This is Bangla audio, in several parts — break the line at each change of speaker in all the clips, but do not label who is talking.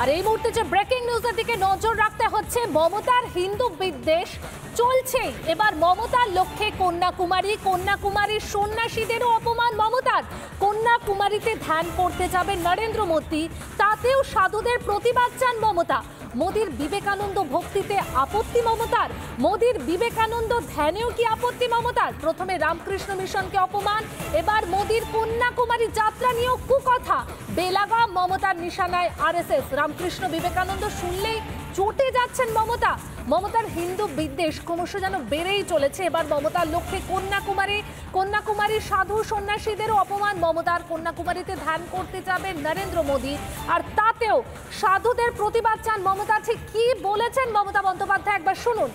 আর এই মুহূর্তে যে ব্রেকিং নিউজের দিকে নজর রাখতে হচ্ছে, মমতার হিন্দু বিদ্বেষ চলছে এবার মমতার লক্ষ্যে কন্যাকুমারী, কন্যাকুমারীর সন্ন্যাসীদেরও অপমান মমতার। কন্যাকুমারীতে ধ্যান করতে যাবে নরেন্দ্র মোদী, তাতেও সাধুদের প্রতিবাদ চান মমতা। মোদির বিবেকানন্দ ভক্তিতে আপত্তি মমতার? মোদীর বিবেকানন্দ ধ্যানেও কি আপত্তি মমতার? প্রথমে রামকৃষ্ণ মিশনকে অপমান, এবার মোদীর কন্যাকুমারী যাত্রা নিয়েও কুকথা। বেলাগা মমতার নিশানায় আরএসএস। রামকৃষ্ণ বিবেকানন্দ শুনলেই চটে যাচ্ছেন মমতা। মমতার হিন্দু বিদ্বেষ ক্রমশ যেন বেড়েই চলেছে। এবার মমতার লক্ষ্যে কন্যাকুমারী কন্যাকুমারী সাধু সন্ন্যাসীদেরও অপমান। মমতার কন্যাকুমারীতে ধ্যান করতে যাবেন নরেন্দ্র মোদী। আর তাতেও সাধুদের প্রতিবাদ চান মমতা। ঠিক কি বলেছেন মমতা বন্দ্যোপাধ্যায়? একবার শুনুন।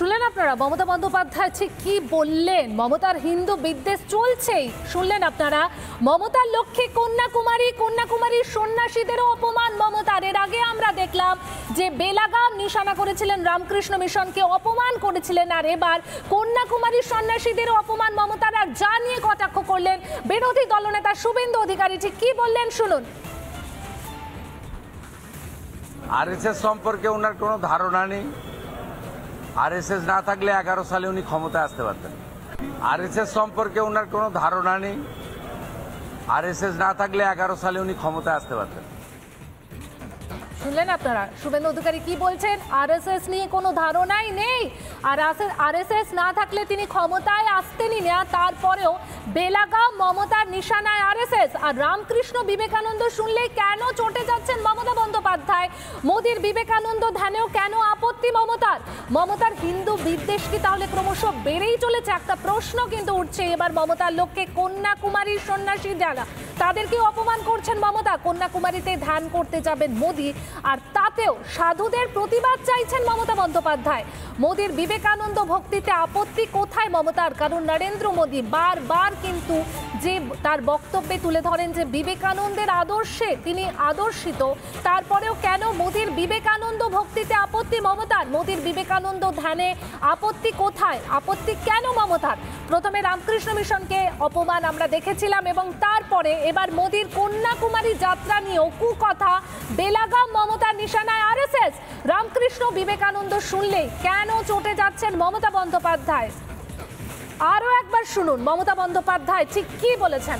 শুনলেন আপনারা? মমতা বন্দ্যোপাধ্যায় ঠিক কি বললেন? মমতার হিন্দু বিদ্বেষ চলছেই। শুনলেন আপনারা? মমতার লক্ষ্যে কন্যাকুমারী কন্যাকুমারীর সন্ন্যাসীদেরও অপমান মমতার। এর আগে আমরা দেখলাম যে বেলাগাম নিশানা করেছিলেন রামকৃষ্ণ মিশনকে অপমান করেছিলেন, আর এবার কন্যাকুমারীর সন্ন্যাসীদেরও অপমান মমতার। আর যা নিয়ে কটাক্ষ করলেন বিরোধী দলনেতা শুভেন্দু অধিকারী, ঠিক কি বললেন শুনুন।
আরএসএস সম্পর্কে ওনার কোনো ধারণা নেই? আরএসএস না থাকলে এগারো সালে উনি ক্ষমতায় আসতে পারতেন। আরএসএস সম্পর্কে ওনার কোনো ধারণা নেই। আরএসএস না থাকলে এগারো সালে উনি ক্ষমতায় আসতে পারতেন।
শুনলেন আপনারা? শুভেন্দু অধিকারী কি বলছেন? আরএসএস নিয়ে কোনো ধারণাই নেই। আর আরএসএস না থাকলে তিনি ক্ষমতায় আসতেনই না। তারপরেও বেলাগাম মমতার নিশানায় আরএসএস আর রামকৃষ্ণ বিবেকানন্দ শুনলেই কেন চটে যাচ্ছেন মমতা বন্দ্যোপাধ্যায়? মোদির বিবেকানন্দ ধ্যানেও কেন আপত্তি মমতার? মমতার হিন্দু বিদ্বেষ কি তাহলে ক্রমশ বেড়েই চলেছে? একটা প্রশ্ন কিন্তু উঠছে। এবার মমতার লক্ষ্যে কন্যাকুমারীর সন্ন্যাসী যারা তাদেরকে অপমান করছেন মমতা। কন্যাকুমারীতে ধ্যান করতে যাবেন মোদি, আর তাতেও সাধুদের প্রতিবাদ চাইছেন মমতা বন্দ্যোপাধ্যায়। মোদির বিবেকানন্দ ভক্তিতে আপত্তি কোথায় মমতার? কারণ নরেন্দ্র মোদী বারবার কিন্তু যে তার বক্তব্যে তুলে ধরেন যে বিবেকানন্দের আদর্শে তিনি আদর্শিত, তারপরেও কেন মোদির বিবেকানন্দ ভক্তিতে আপত্তি মমতার? মোদির বিবেকানন্দ ধ্যানে আপত্তি কোথায়? আপত্তি কেন মমতার? প্রথমে রামকৃষ্ণ মিশনকে অপমান আমরা দেখেছিলাম এবং তারপরে এবার মোদির কন্যাকুমারী যাত্রা নিয়েও কুকথা। বেলাগাম মমতার নিশানায় আরএসএস। রামকৃষ্ণ বিবেকানন্দ শুনলেই কেন চটে যাচ্ছেন মমতা বন্দ্যোপাধ্যায়? আরও একবার শুনুন মমতা বন্দ্যোপাধ্যায় ঠিক কি বলেছেন?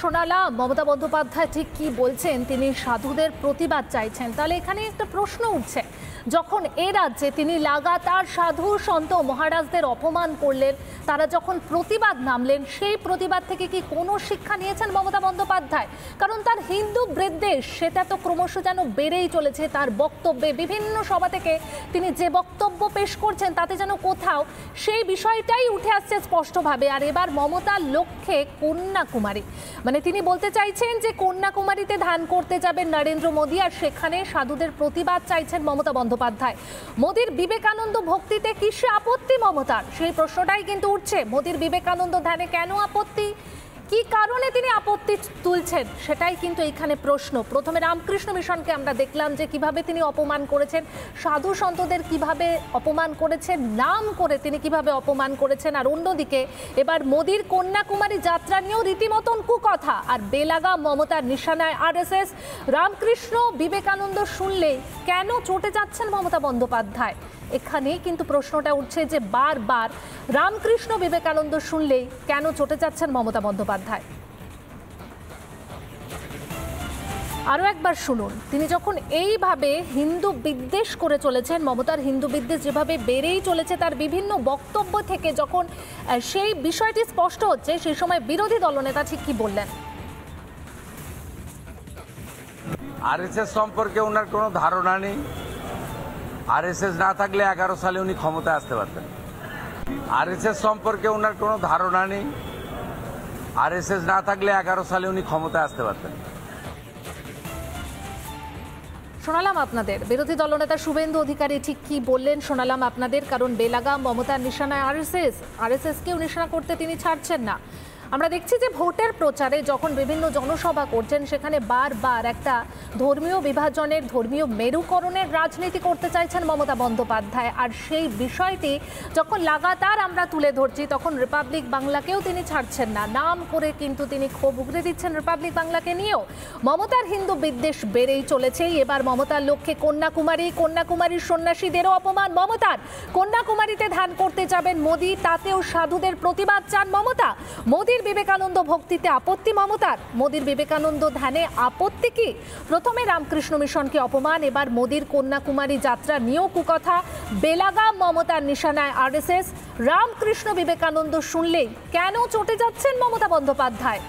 শোনালাম, মমতা বন্দ্যোপাধ্যায় ঠিক কি বলছেন? তিনি সাধুদের প্রতিবাদ চাইছেন। তাহলে এখানে একটা প্রশ্ন উঠছে। যখন এ রাজ্যে তিনি লাগাতার সাধু সন্ত মহারাজদের অপমান করলেন তারা যখন প্রতিবাদ নামলেন, সেই প্রতিবাদ থেকে কি কোনো শিক্ষা নিয়েছেন মমতা বন্দ্যোপাধ্যায়? কারণ তার হিন্দু বিদ্বেষ সেটা তো ক্রমশ যেন বেড়েই চলেছে, তার বক্তব্যে বিভিন্ন সভা থেকে তিনি যে বক্তব্য পেশ করছেন তাতে যেন কোথাও সেই বিষয়টাই উঠে আসছে স্পষ্টভাবে। আর এবার মমতার লক্ষ্যে কন্যাকুমারী। মানে তিনি বলতে চাইছেন যে কন্যাকুমারীতে ধান করতে যাবেন নরেন্দ্র মোদী, আর সেখানে সাধুদের প্রতিবাদ চাইছেন মমতা বন্দ্যোপাধ্যায়। মোদীর বিবেকানন্দ ভক্তিতে কিসে আপত্তি মমতার? সেই প্রশ্নটাই কিন্তু উঠছে মোদীর বিবেকানন্দ ধ্যানে কেন আপত্তি? কি কারণে তিনি আপত্তি তুলছেন? সেটাই কিন্তু এখানে প্রশ্ন। প্রথমে রামকৃষ্ণ মিশনকে আমরা দেখলাম যে কীভাবে তিনি অপমান করেছেন। সাধু সন্তদের কীভাবে অপমান করেছেন? নাম করে তিনি কীভাবে অপমান করেছেন? আর অন্যদিকে, এবার মোদির কন্যাকুমারী যাত্রা নিয়েও রীতিমতন কুকথা। আর বেলাগা মমতার নিশানায় আরএসএস। রামকৃষ্ণ বিবেকানন্দ শুনলেই কেন চটে যাচ্ছেন মমতা বন্দ্যোপাধ্যায়? এখানে কিন্তু প্রশ্নটা উঠছে যে বারবার রামকৃষ্ণ বিবেকানন্দ শুনলেই কেন চটে যাচ্ছেন মমতা বন্দ্যোপাধ্যায়? আরও একবার শুনুন, তিনি যখন এইভাবে হিন্দু বিদ্বেষ করে চলেছেন, মমতার হিন্দু বিদ্বেষ যেভাবে বেড়েই চলেছে, তার বিভিন্ন বক্তব্য থেকে যখন সেই বিষয়টি স্পষ্ট হচ্ছে, সেই সময় বিরোধী দলনেতা ঠিক কি বললেন?
আরএসএস সম্পর্কে ওনার কোনো ধারণা নেই। আরএসএস না থাকলে এগারো সালে উনি ক্ষমতায় আসতে পারতেন। আরএসএস সম্পর্কে ওনার কোনো ধারণা নেই। আরএসএস না থাকলে এগারো সালে উনি ক্ষমতায় আসতে পারতেন।
শোনালাম আপনাদের। বিরোধী দলনেতা শুভেন্দু অধিকারী ঠিক কি বললেন শোনালাম আপনাদের, কারণ বেলাগাম, মমতার নিশানায় আরএসএস আরএসএসকেও নিশানা করতে তিনি ছাড়ছেন না। আমরা দেখছি যে ভোটের প্রচারে যখন বিভিন্ন জনসভা করছেন, সেখানে বারবার একটা ধর্মীয় বিভাজনের, ধর্মীয় মেরুকরণের রাজনীতি করতে চাইছেন মমতা বন্দ্যোপাধ্যায়। আর সেই বিষয়টি যখন লাগাতার আমরা তুলে ধরছি, তখন রিপাবলিক বাংলাকেও তিনি ছাড়ছেন না। নাম করে কিন্তু তিনি ক্ষোভ উগড়ে দিচ্ছেন রিপাবলিক বাংলাকে নিয়েও। মমতার হিন্দু বিদ্বেষ বেড়েই চলেছে এবার মমতার লক্ষ্যে কন্যাকুমারী কন্যাকুমারীর সন্ন্যাসীদেরও অপমান। মমতার কন্যাকুমারীতে ধান করতে যাবেন মোদী, তাতেও সাধুদের প্রতিবাদ চান মমতা। মোদীর বিবেকানন্দ ভক্তিতে আপত্তি মমতার। মোদীর বিবেকানন্দ ধ্যানে আপত্তি কি? প্রথমে রামকৃষ্ণ মিশনকে অপমান, এবার মোদীর কন্যাকুমারী যাত্রা নিয়েও কুকথা। বেলাগাম মমতার নিশানায় আরএসএস। রামকৃষ্ণ বিবেকানন্দ শুনলেই কেন চটে যাচ্ছেন মমতা বন্দ্যোপাধ্যায়?